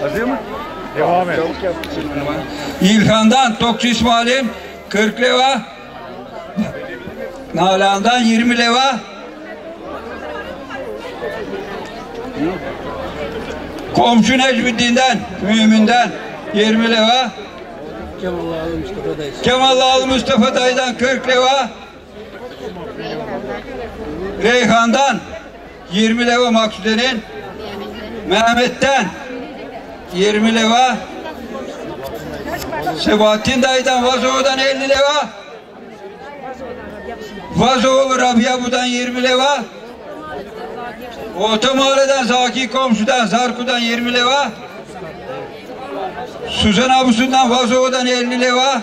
Hazır mı? Devam et. İlhan'dan Tokçu İsmail'im 40 leva. Nalan'dan 20 leva. Komşu Necmiddin'den, Mümin'den 20 leva. Kemallı Mustafa Dayı'dan 40 leva. Reyhan'dan 20 leva Maksude'nin. Mehmet'ten 20 leva. Sebahattin Dayı'dan Vazoğu'dan 50 leva. Vazoğlu Rabia 20 leva. Orta Mahalle'den Zaki Komşu'dan Zarku'dan 20 leva. Suzan Abusu'ndan Vazoğu'dan 50 leva.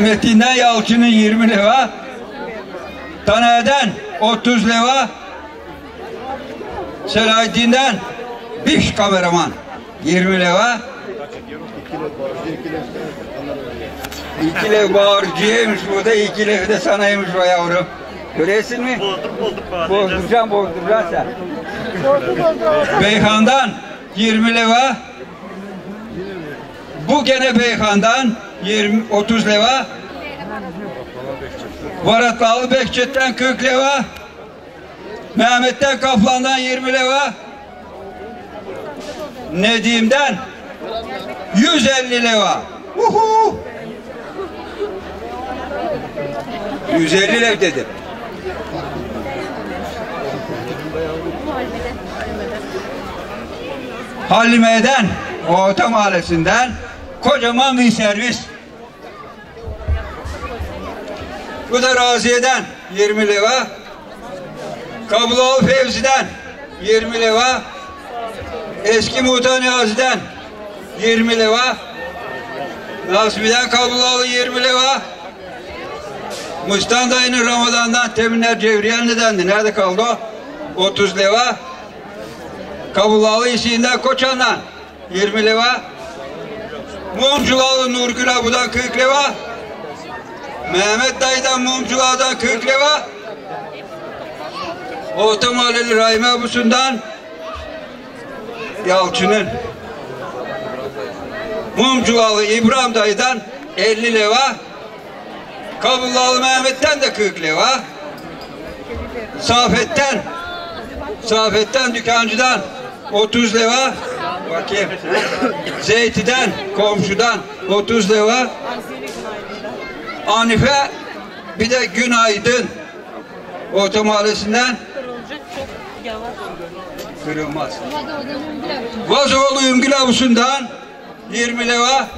Metin'den Yalçın'ın 20 leva. Taner'den 30 leva. Selahattin'den Biş kameraman 20 leva. İki lev bağırcıymış burada, iki lev de sanaymış o yavrum. Göresin mi? Bozduk bari. Bozduracaksın, bozduracaksın sen. Beyhan'dan 20 leva. Bu gene Beyhan'dan 20 30 leva. Varatlı Behçet'ten 40 leva. Mehmet'ten Kaplan'dan 20 leva. Nedim'den 150 leva. Uhu. 150 lev dedim. Halime'den, Orta Mahallesi'nden kocaman bir servis. Bu da Raziye'den 20 leva. Kabloğlu Fevzi'den 20 leva. Eski Muhtar Niyazi'den 20 leva. Nasmi'den Kabloğlu 20 leva. Mustan dayının Ramazan'dan Teminler Cevriyen nedendi. Nerede kaldı o? 30 leva. Kabulalı işinden Koçan'dan 20 leva. Mumculalı Nurgül Abu'dan 40 leva. Mehmet Dayı'dan Mumcula'dan 40 leva. Orta Mahalleli Rahime Abusu'ndan Yalçın'ın Mumculalı İbrahim Dayı'dan 50 leva. Kabullalı Mehmet'ten de 40 leva. Safet'ten Safet'ten dükkancıdan 30 leva. Bakayım. Zeyti'den komşudan 30 leva. Anife bir de Günaydın. Orta Mahallesi'nden kırılmaz. Vazoğlu Ümgül Avusu'ndan 20 leva.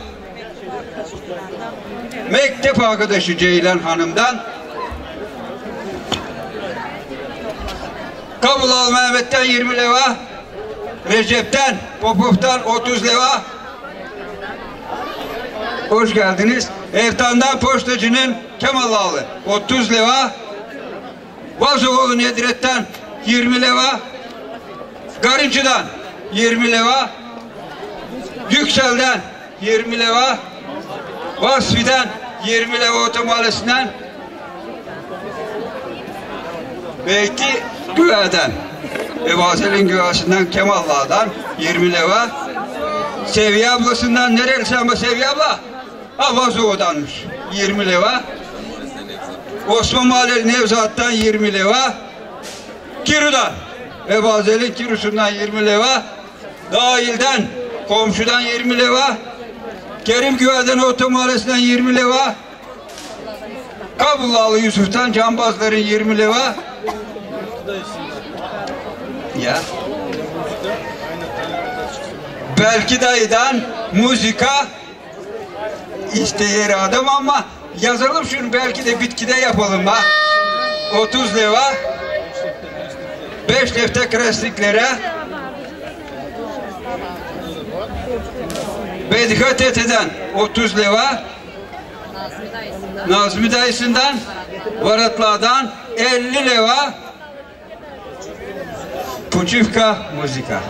Mektep arkadaşı Ceylan Hanım'dan. Kabulal Mehmet'ten 20 leva Recep'ten Popov'tan 30 leva Hoş geldiniz. Ertan'dan postacının Kemalalı 30 leva. Vazoğlu Nedret'ten 20 leva. Garıncı'dan 20 leva. Yüksel'den 20 leva. Vasfi'den 20 leva otomalesinden Beyti Güve'den. Evazel'in Güve'sinden Kemallağ'dan 20 leva. Seviye ablasından nerelisi ama Seviye abla? Avazoğ'danmış 20 leva Osman Mahalleli Nevzat'tan 20 leva Kiru'dan Evazel'in Kiru'sundan 20 leva Dahil'den komşudan 20 leva Kerim Güver'den Orta Mahallesi'nden 20 leva. Kabullalı Yusuf'tan Cambazların 20 leva. Ya. Belki dayıdan muzika işte yeri adam ama yazalım şunu belki de bitkide yapalım ha. 30 leva. 5 lefte krestiklere Bedika Tete'den 30 leva. Nazmi Dayısı'ndan Varatlı'dan 50 leva. Puçivka muzika.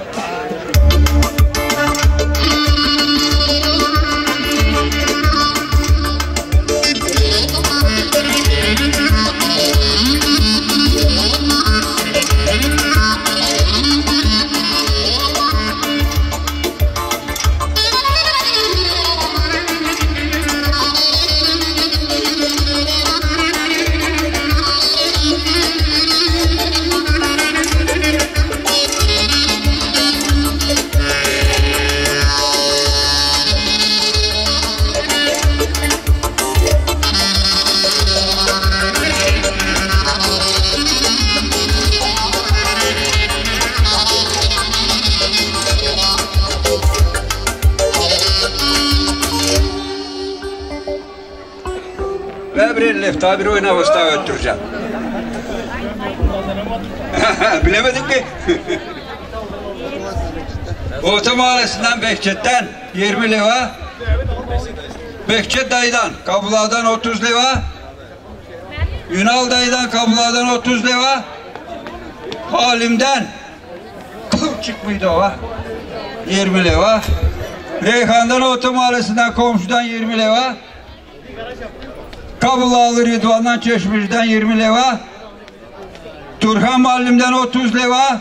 Defter bir oyna usta öttüreceğim. Bilemedim ki. Orta Mahallesi'nden Behçet'ten 20 lira. Behçet dayıdan Kabula'dan 30 lira. Ünal dayıdan Kabula'dan 30 lira. Halim'den Kılçık mıydı o? 20 lira. Reyhan'dan Orta Mahallesi'nden komşudan 20 lira. Kabulalı Rıdvan'dan Çeşmiş'den 20 lira. Turhan Mallim'den 30 lira.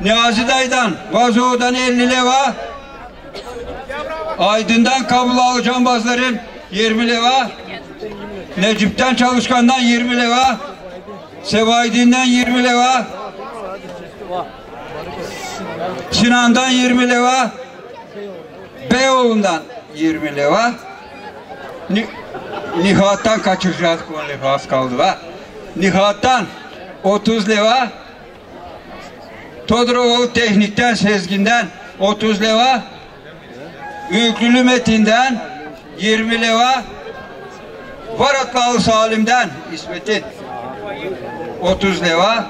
Niyazi Dayı'dan Vazo'dan 50 lira. Aydın'dan Kabulalı Cambazların 20 lira. Necip'ten Çalışkan'dan 20 lira. Sevaydin'den 20 lira. Sinan'dan 20 lira. Beyoğlu'ndan 20 lira. Ni Nihat'tan kaçıracağız konu az kaldı va. Nihat'tan 30 lira. Todoroğlu Teknik'ten Sezgin'den 30 lira. Yüklülü Metin'den 20 lira. Varatlalı Salim'den İsmet'in 30 lira.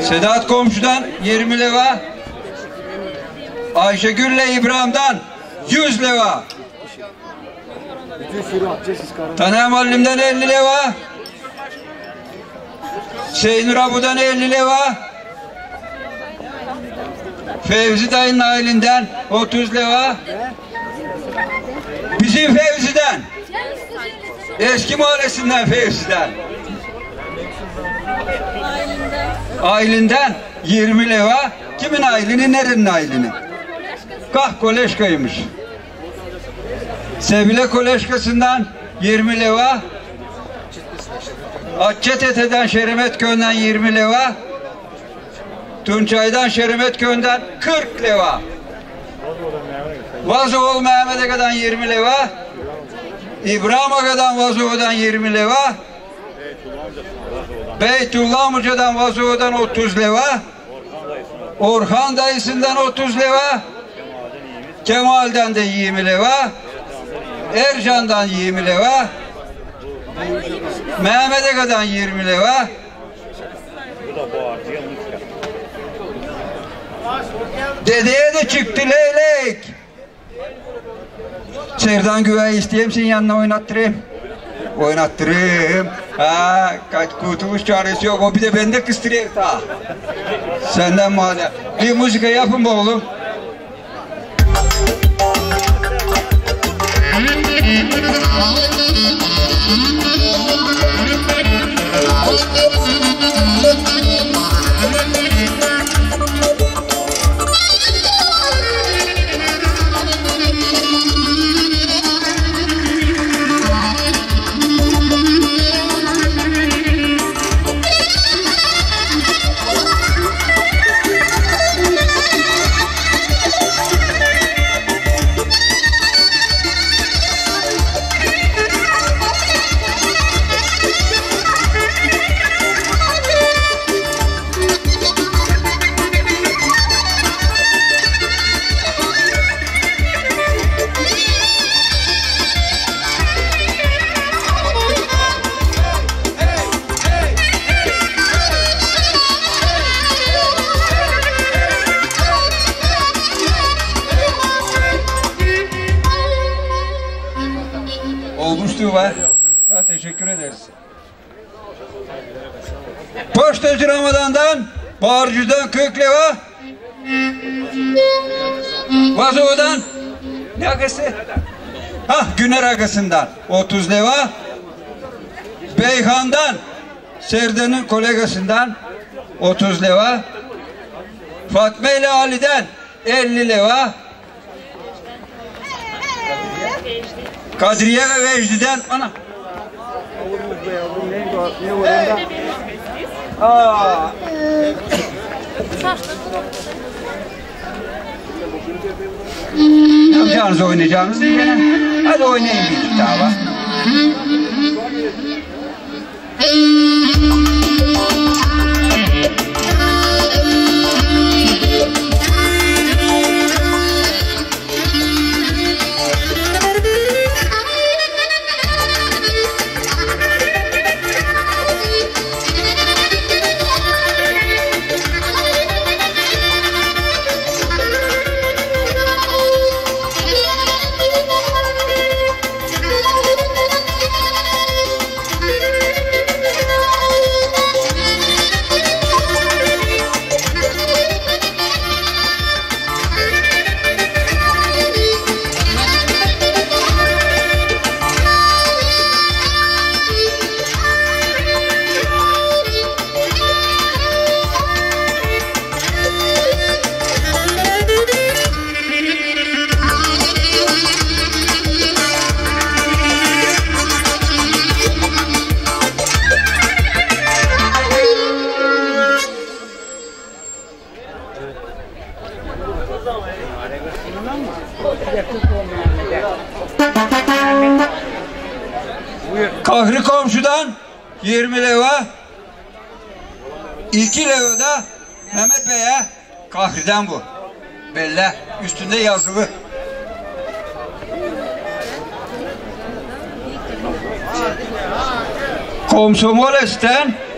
Sedat komşudan 20 lira. Ayşegül'le İbrahim'den 100 lira. Taner Mallim'den 50 lira. Seynur Abu'dan 50 lira. Fevzi dayının ailinden 30 lira. Bizim Fevzi'den. Eski mahallesinden Fevzi'den. Ailinden 20 lira. Kimin ailini, nerenin ailini? Kah Koleşka'ymış. Sevile Koleşka'sından 20 lira. Akçetepe'den Şeremet Köy'den 20 lira. Tunçay'dan Şeremet Köy'den 40 lira. Vazoğlu Mehmet Aga'dan 20 lira. İbrahim Aga'dan Vazoğlu'dan 20 lira. Beytullah amcadan Vazoğlu'dan 30 lira. Orhan dayısından 30 lira. Kemal'den de 20 lira. Ercan'dan 20 lira. Mehmet Aga'dan 20 lira. Dedeye de çıktı leylek. Serdan güveyi isteyeyim senin yanına oynattırayım. Oynattırayım. Ha, kaç kurtuluş çaresi yok. O bir de bende kıstırıyor ta. Senden madem. Bir müzik yapın be oğlum. Thank you. Agasından 30 lira. Beyhan'dan Serdan'ın kolegasından 30 lira. Fatma ile Ali'den 50 lira. Kadriye ve Vecdi'den ana. Aa. Yapacağınız oynayacağınız yine. Hadi oynayın bir daha var.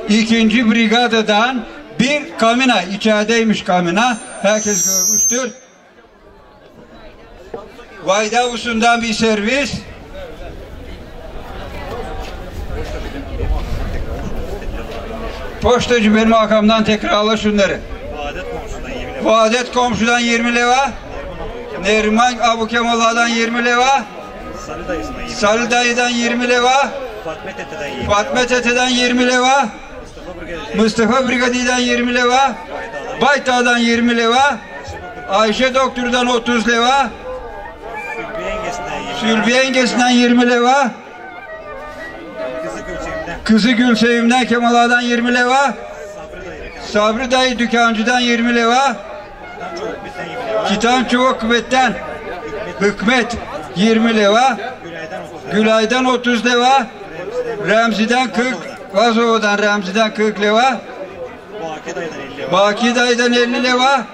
2. Brigada'dan bir kamina, içerideymiş kamina. Herkes görmüştür. Vaydavusundan bir servis. Poştacı benim arkamdan tekrarla şunları. Vaadet komşudan 20 leva. Neriman Abu Kemal'dan 20 leva. Sarı dayıdan 20 leva. Fatmet Ete'den 20 leva. Mustafa Brigadi'den 20 leva. Baytağ'dan 20 leva. Ayşe Doktor'dan 30 leva. Sülbi yengesinden 20 leva. Kızı Gülsevim'den Kemal Ağa'dan 20 leva. Sabri dayı. Dükkancıdan 20 leva. Kitan Çubuk Hükmet'ten Hükmet 20 leva. Gülay'dan 30 lira. Gülay'dan 30 leva. Remzi'den 40. Vazova'dan Remzi'den 40 leva. Baki dayıdan 50 lira. Baki dayıdan 50 leva.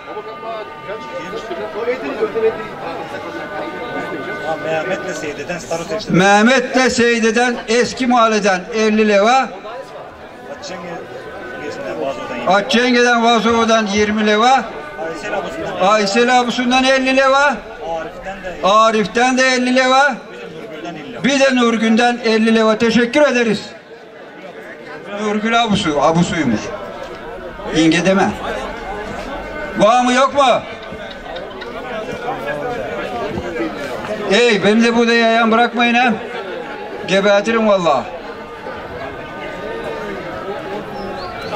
Ha, Mehmet'le Seyde'den Starot Ekşi'den. Mehmet'le Seyde'den eski mahalleden 50 leva. Atçenge'den Vazova'dan 20 leva. Aysel abusundan. Aysel Abusu'ndan 50 leva. Arif'ten de Arif'ten de 50 leva. Nurgül'den 50 lira. Bir de Nurgün'den 50 leva. Teşekkür ederiz. Nurgül Abusu. Abusuymuş. İnge deme. Var mı yok mu? Ey beni de burada yayan bırakmayın ha. Gebertirim vallahi.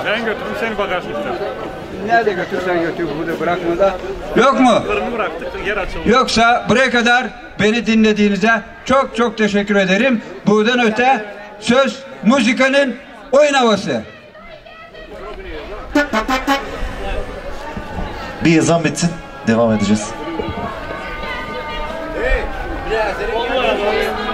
Ben götürdüm seni bagajlıkta. Nerede götürsen götür burada bırakma da. Yok mu? Fırını bıraktık yer açıldı. Yoksa buraya kadar beni dinlediğinize çok çok teşekkür ederim. Buradan öte söz müzikanın oyun havası. Bir yazan bitsin. Devam edeceğiz. Hadi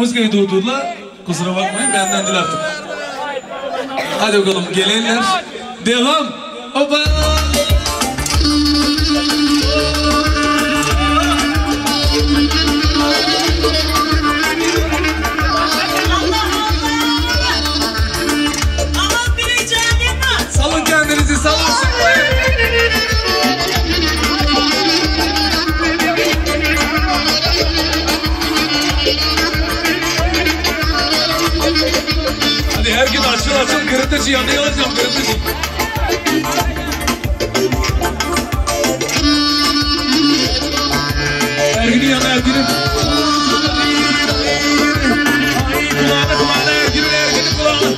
Müziği durdurdular. Kusura bakmayın benden değil artık. Hadi bakalım gelenler. Devam. Gün açıl açıl kırıntıcı yanına alacağım kırıntıcı. Ergin'in kulağına kulağına Ergin'in Ergin'in kulağına.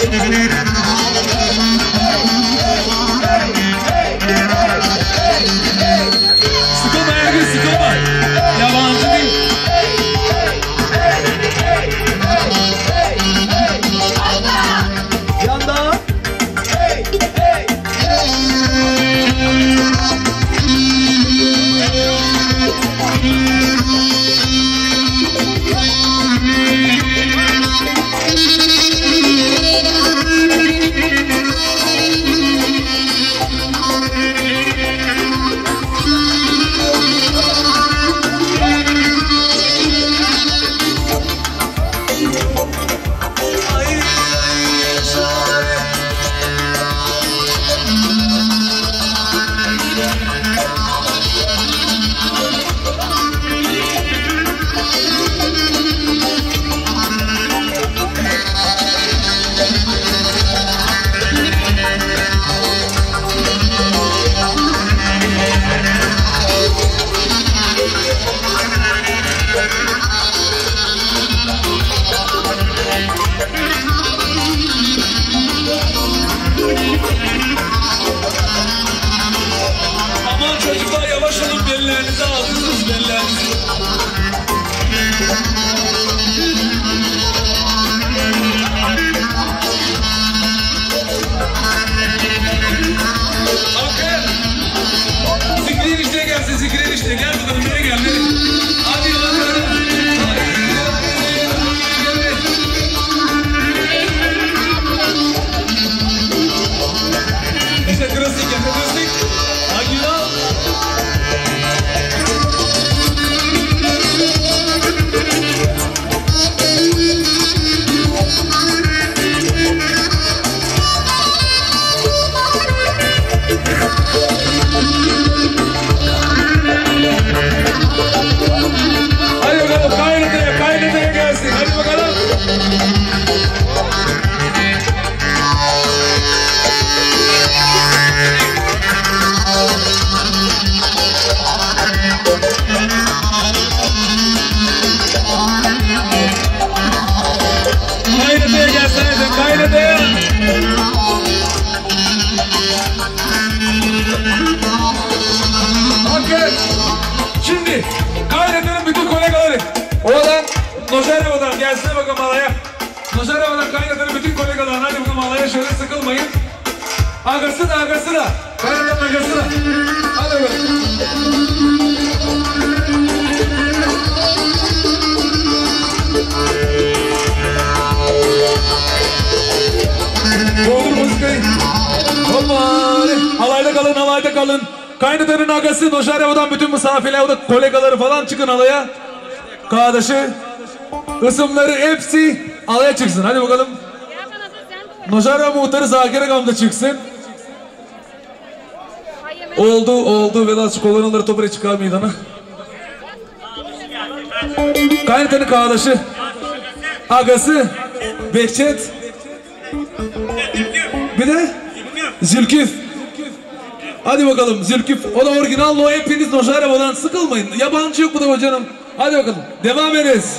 Sıkılma misafirler, o da kolegaları falan çıkın alaya. Kardeşi, ısımları hepsi alaya çıksın. Hadi bakalım. Noşarevo muhtarı Zakir Agam'da çıksın. Oldu, oldu. Vedat kolonları topları çıkar meydana. Kaynatanın kardeşi, agası, Behçet, bir de Zülküf. Hadi bakalım Zülküf. O da orijinal o hepiniz Noşarevo'dan sıkılmayın. Yabancı yok bu da canım. Hadi bakalım. Devam ederiz.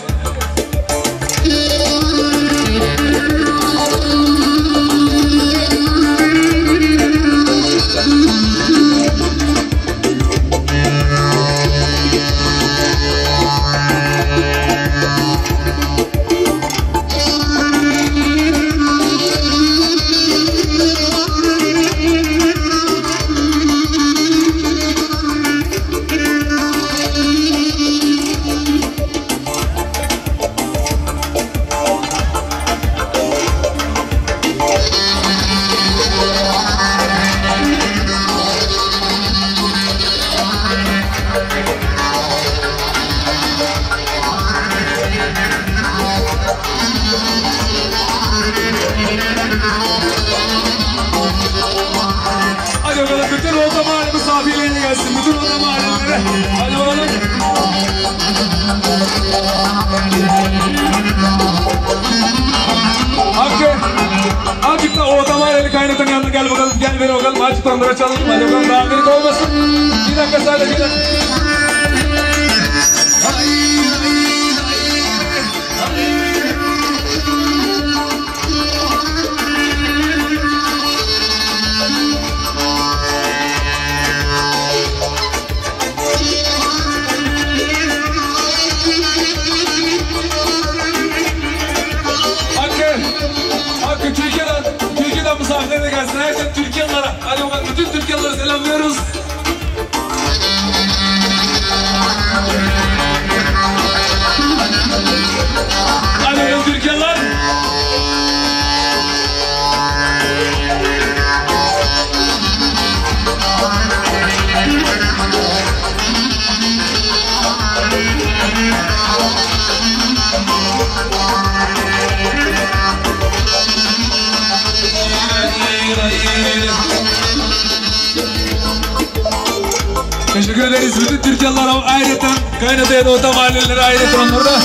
Teşekkür ederiz bütün Türkiye'ler ayrıca kaynataya da orta mahallelere ayrıca onları da.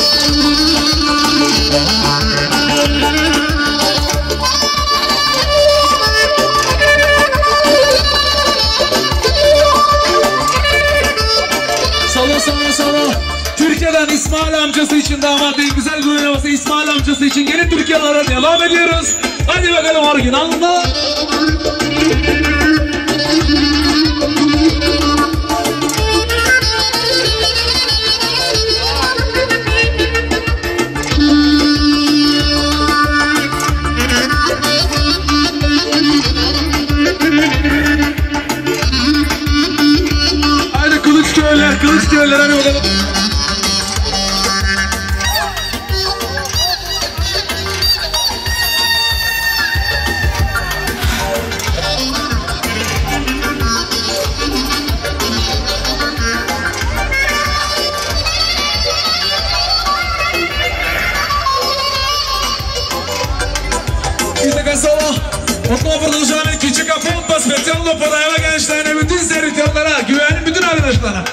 Solo solo solo. Türkiye'den İsmail amcası için damat değil güzel bir oynaması İsmail amcası için yeni Türkiye'lere devam ediyoruz. Hadi bakalım orijinalında. Kılıç köyler, kılıç köyler hadi bakalım. reklamla paraya gençlerine bütün seyircilerine güvenli bütün arkadaşlara.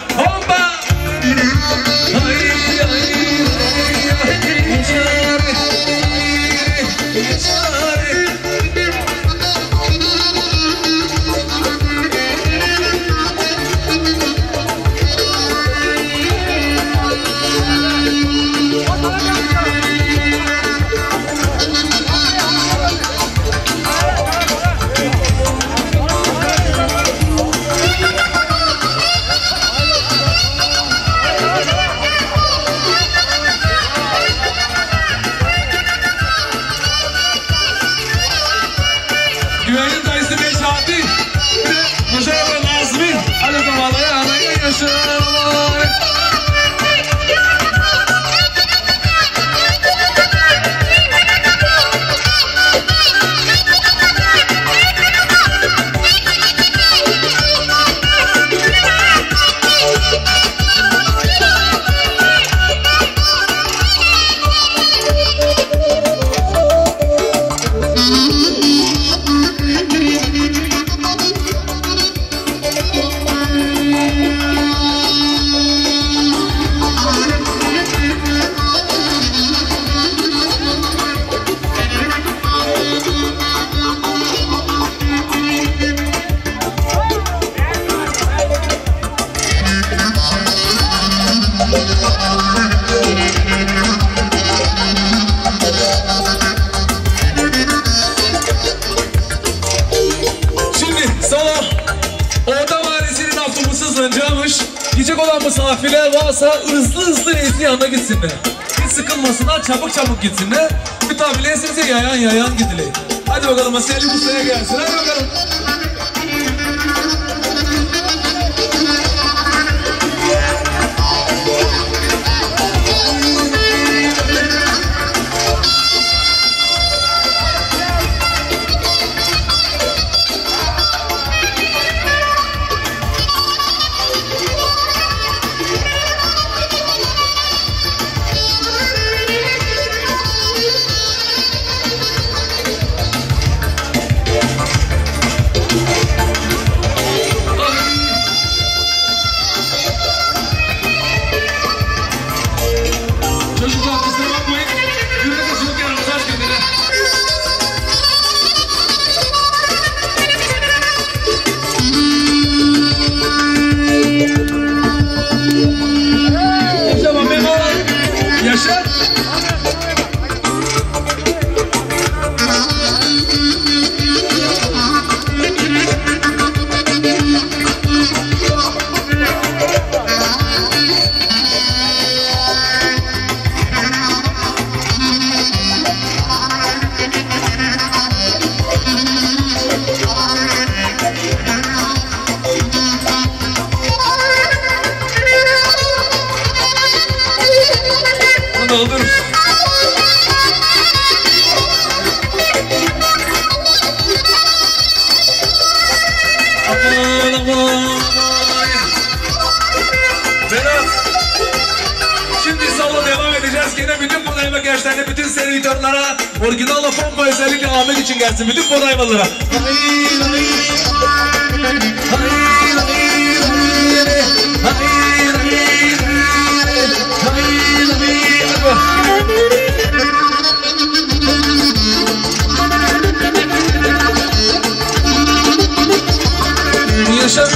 yaşa.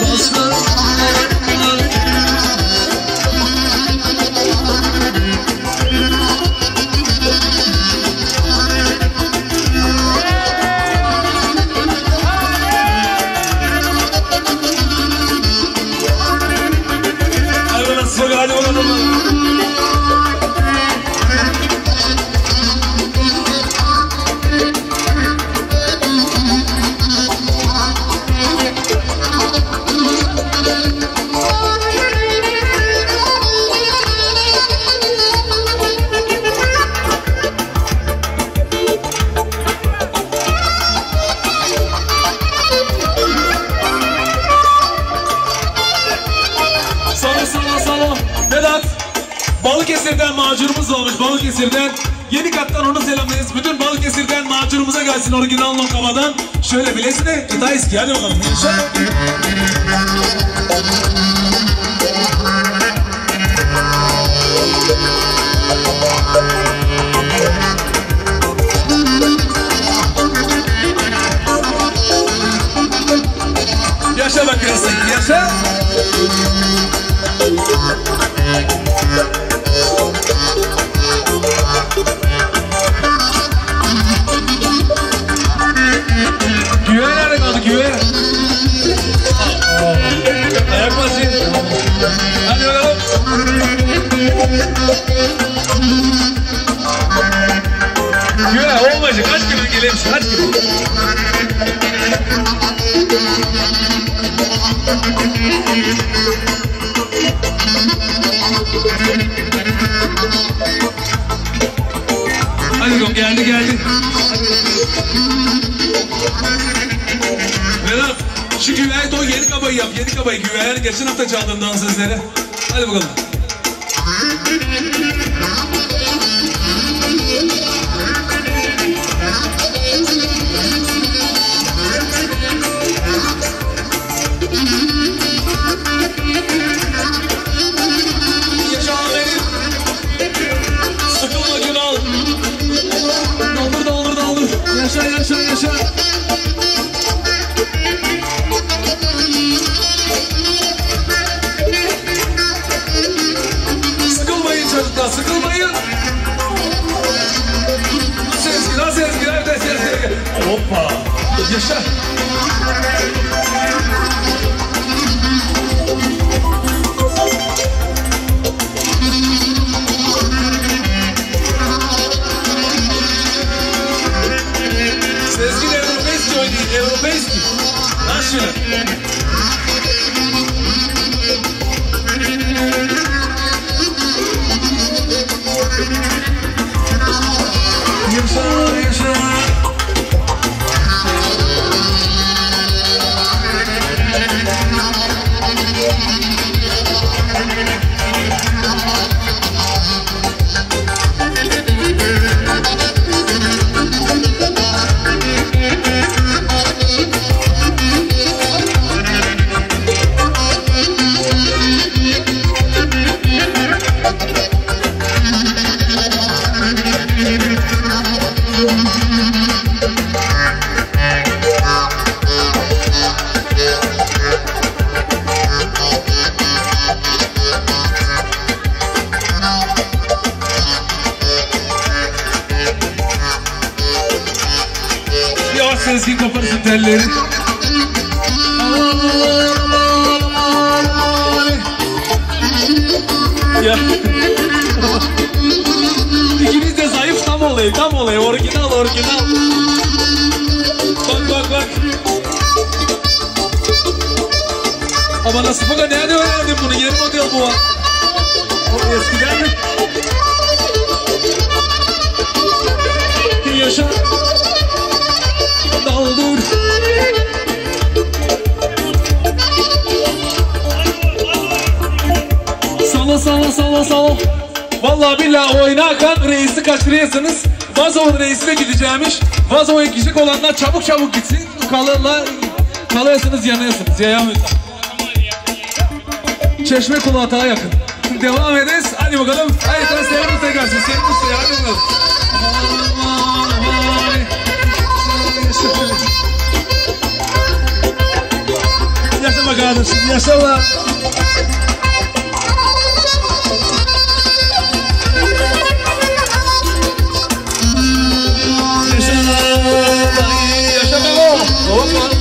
Basma Şöyle bilesine gıda eski. Hadi bakalım. Yaşa bakıyorsun. Yaşa. hadi. Hadi bakalım geldi geldi. Vedat şu güven o yeni kabayı yap yeni kabayı güven geçen hafta çaldığım dans sözleri. Hadi bakalım. yaşa. Sezgin Europeski oynayın, Europeski. Lan şöyle. Yoksa. Telleri. Ya. İkiniz de zayıf tam olayı, tam olayı. Orijinal, orijinal. Bak bak bak. Ama nasıl fakat nerede öğrendin bunu? Yeni model bu. O eskiden mi? Yaşa. Salla salla salla. Vallahi billahi oynarken reisi kaçırıyorsunuz. Vazo'nun reisine gideceğimiş. Vazo'ya gidecek olanlar çabuk çabuk gitsin. Kalırlar, kalıyorsunuz yanıyorsunuz. Yayamıyorsunuz. Çeşme kulu hata yakın. Devam ederiz. Hadi bakalım. Hayır sen senin üstüne gelsin. Senin üstüne hadi bakalım. Yaşa kardeşim, yaşa be.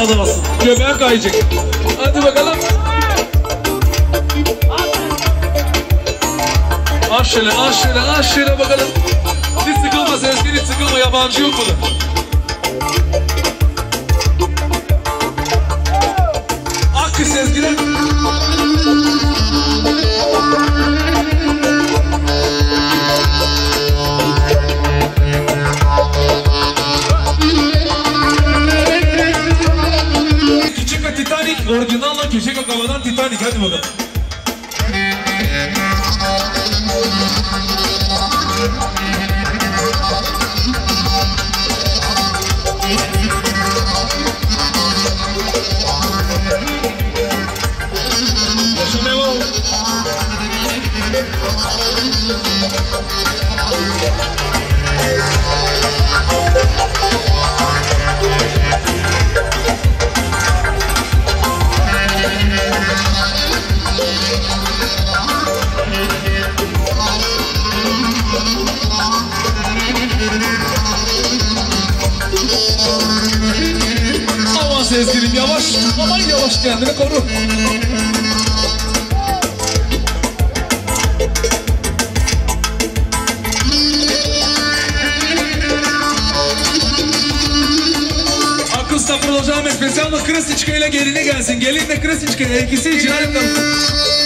Ağlamasın. Göbeğe kayacak. Hadi bakalım. Şöyle, aç şöyle bakalım. Hiç sıkılma hiç sıkılma. Yabancı yok burada. Orijinalla küçük ve havadan Titanic. Hadi bakalım. Yaşa Memo. Yavaş kendini koru. Akıl sabır olacağım espesiyal Krasiçka ile gelini gelsin. Gelin de Krasiçka ikisi için hadi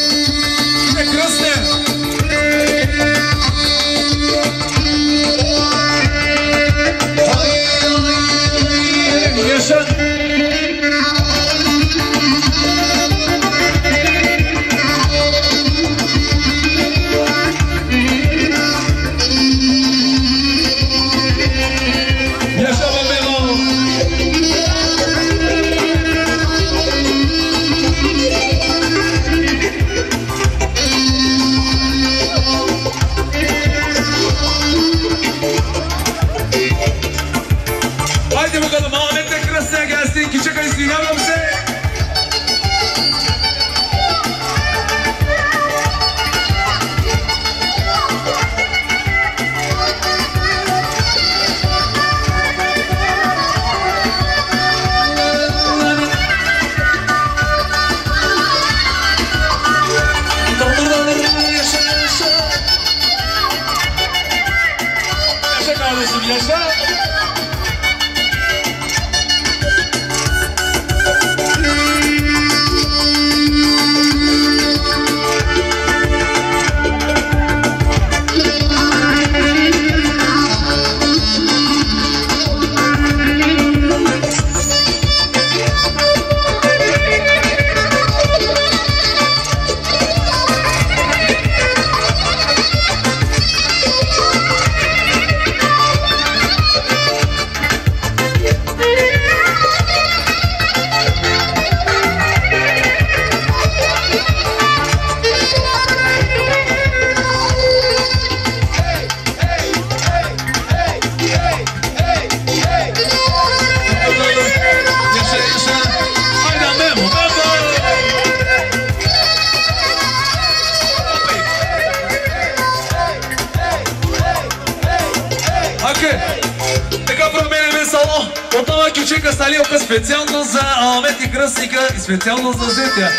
специално за Амет и Кръстика и специално за Зетя.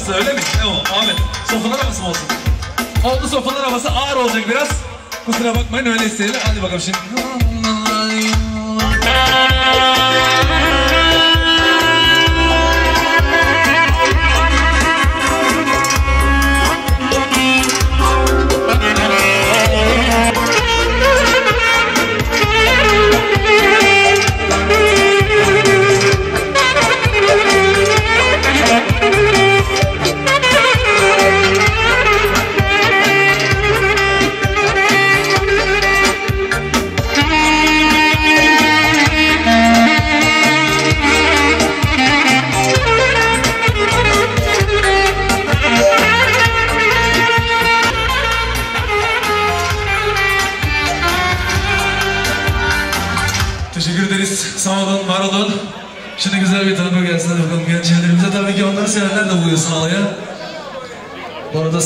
Havası öyle mi? O Ahmet? Sofular havası olsun? Oldu sofular havası ağır olacak biraz. Kusura bakmayın öyle isteyelim. Hadi bakalım şimdi.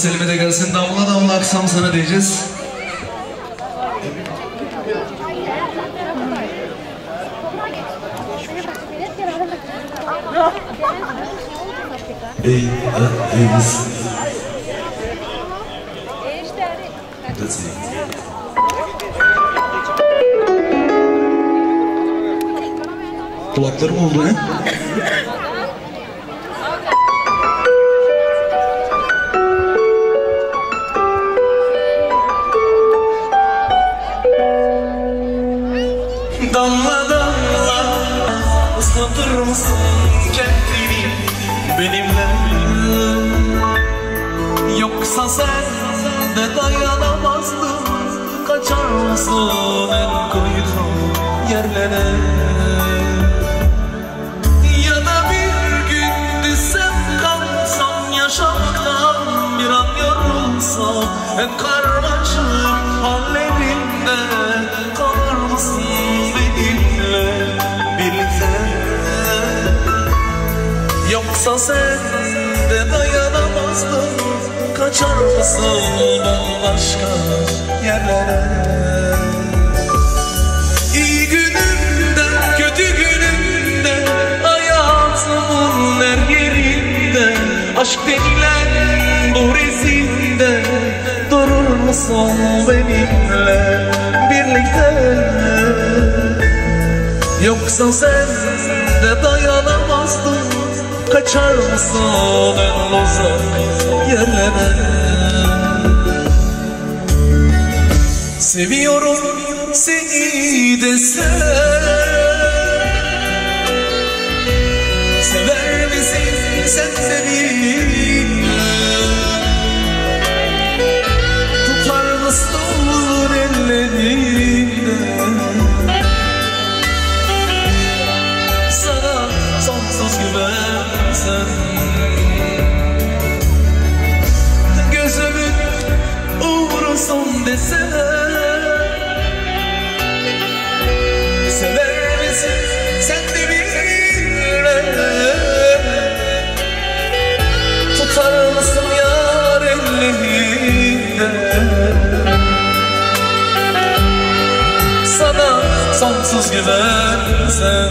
Selim'e de gelsin. Damla damla aksam sana diyeceğiz. Ey, ey, That's karmaşık hallerinde kalır mısın benimle Yoksa sen de dayanamazdın Kaçar mısın bambaşka yerlere? İyi günümde, kötü günümde Hayatımın her yerinde Aşk denilen bu Musun benimle birlikte. Yoksa sen de dayanamazdın Kaçar mısın en uzak yerlere Seviyorum seni desem sonsuz güvensen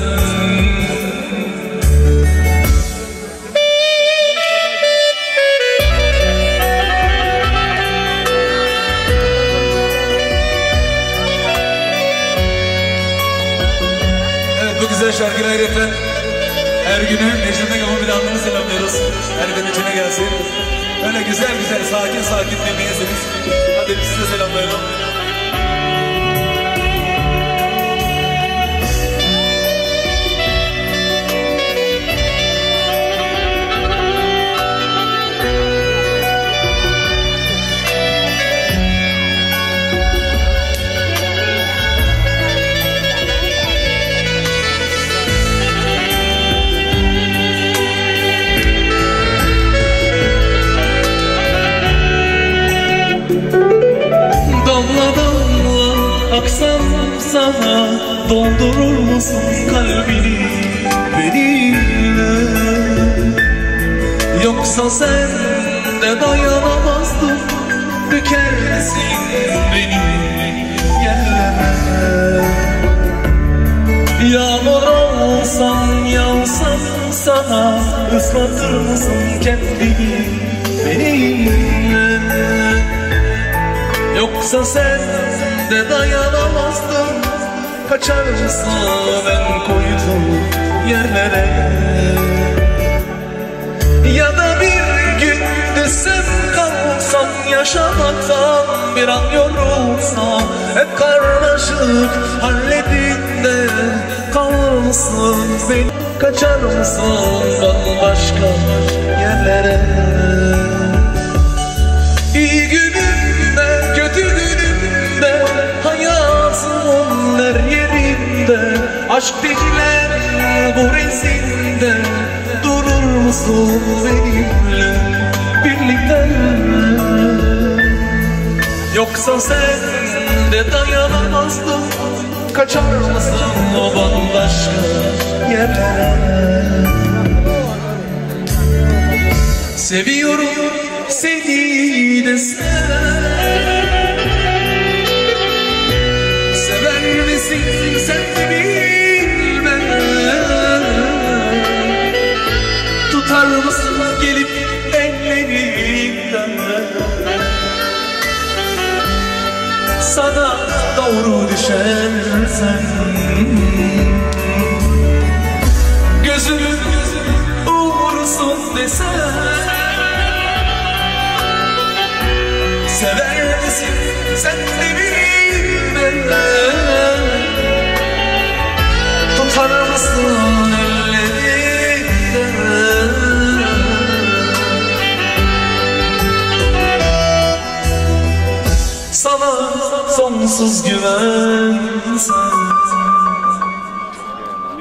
Evet bu güzel şarkıyla ayrıca her günü Necdet'e Gamı Bilanlarını selamlıyoruz. Her gün içine gelsin. Öyle güzel güzel sakin sakin dinleyesiniz. Hadi biz size selamlayalım. Damla aksam sana Doldurur musun kalbini benimle? Yoksa sen de dayanamazdın Bükersin beni? Yerlere Yağmur olsam yağsam sana ıslatır mısın kendini benimle? Yoksa sen de dayanamazdın Kaçar mısın? Ben koydum yerlere. Ya da bir gün düşsem kalsam Yaşamaktan bir an yorulsam Hep karmaşık halledinde kalsın beni. Kaçar mısın? Bambaşka yerlere Aşk denilen bu rezinde Durur musun benimle? Birlikte. Yoksa sen de dayanamazdın Kaçar mısın o bambaşka yerlere? Seviyorum seni de sen Sever misin sen de Sana doğru düşersem Gözümün uğursun desem Sever misin sen de bilmem. Tutar mısın sonsuz güvensen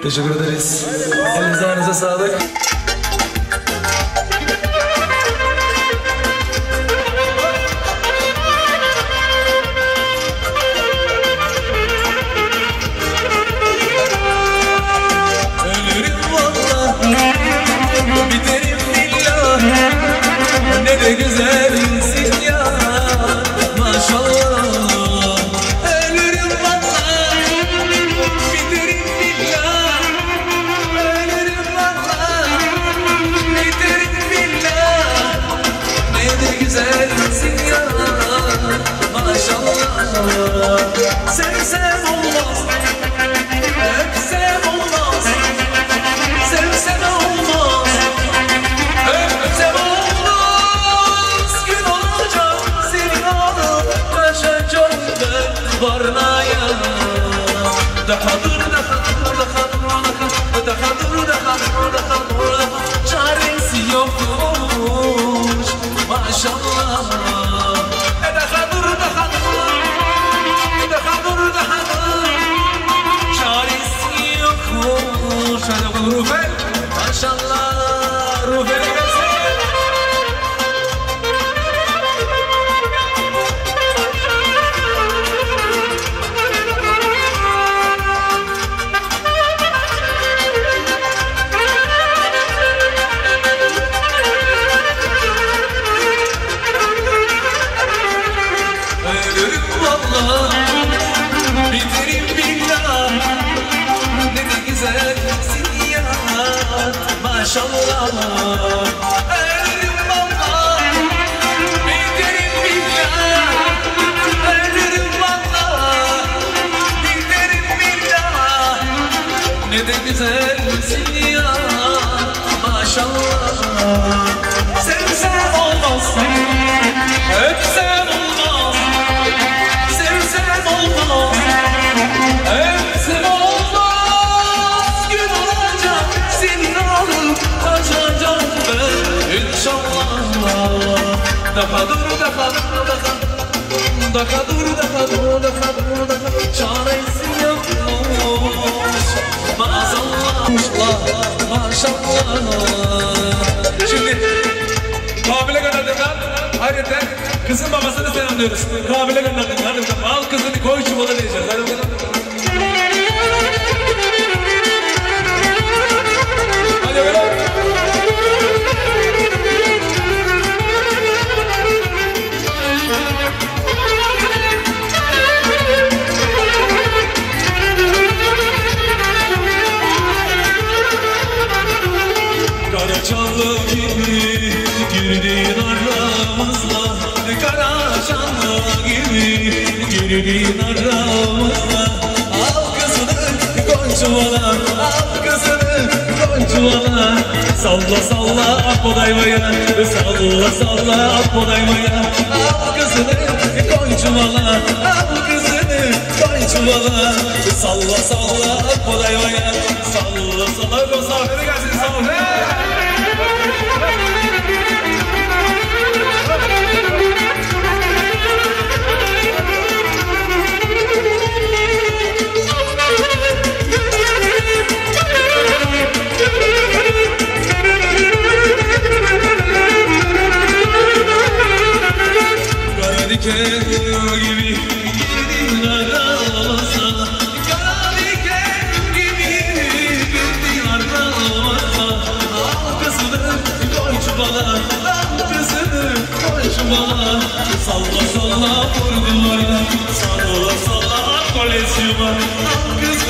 Teşekkür ederiz. Elinize ayağınıza sağlık. Daha dur daha dur daha Daha dur daha dur daha dur daha Çaresi yokmuş Maazallah Maşallah Şimdi Kabile gönderdiler. Ayrıca kızın babasını selamlıyoruz. Kabile gönderdik. Hadi. Al kızını koy çuvala diyeceğiz. Hadi bakalım. Hadi bakalım. Karaçalı gibi girdin aramızla. Karaçalı gibi girdin aramızla. Al kızını koy Al kızını koy Salla salla at bodaymaya Salla salla at bodaymaya Al kızını koy Al kızını koy çuvala Salla salla at bodaymaya Salla salla. Misafiri gelsin misafir. Diken gibi girdin aramıza Kara diken gibi girdin aramıza Al kızını koy çuvala Al kızını koy çuvala Salla salla vur duvara Salla salla kolezyuma Al kızını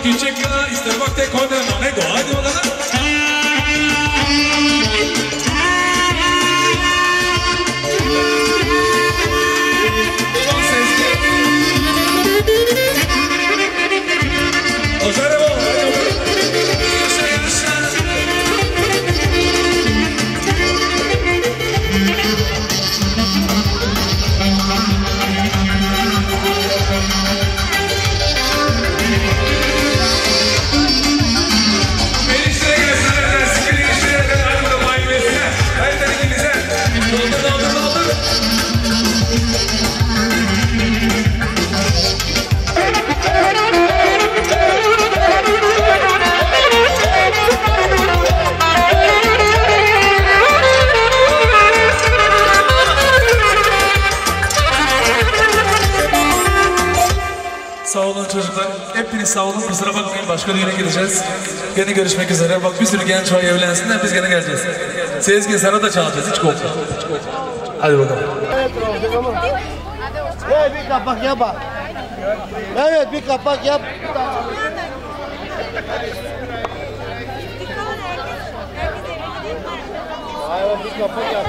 Orijinallo küçük ya. Hepiniz sağ olun. Kusura bakmayın. Başka düğüne gideceğiz. Gene görüşmek üzere. Bak bir sürü genç var evlensinler. Biz gene geleceğiz. Sezgin sana da çalacağız. Hiç korkma. Hadi bakalım. Evet bir kapak yap. bak. Evet bir kapak yap. Hayır bir kapak yap.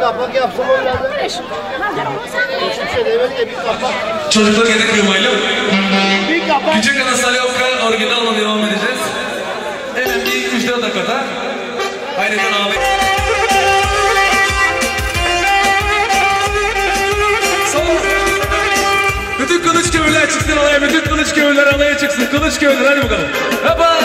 Kapak yapsam onlardan. Hiçbir şey demedi de bir kapak. Çocuklar gene kıymayla. Bir kapak. Küçük Anastasyovka orijinalla devam edeceğiz. Hemen bir 3-4 dakikada. Haydi abi. Bütün kılıç kömürler çıksın alaya, bütün kılıç kömürler alaya çıksın. Kılıç kömürler hadi bakalım. Hoppa!